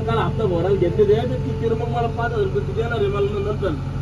काल हप्ता भरायला घेतले ते तर मग मला पाच हजार रुपये देणार आहे मला नंतर.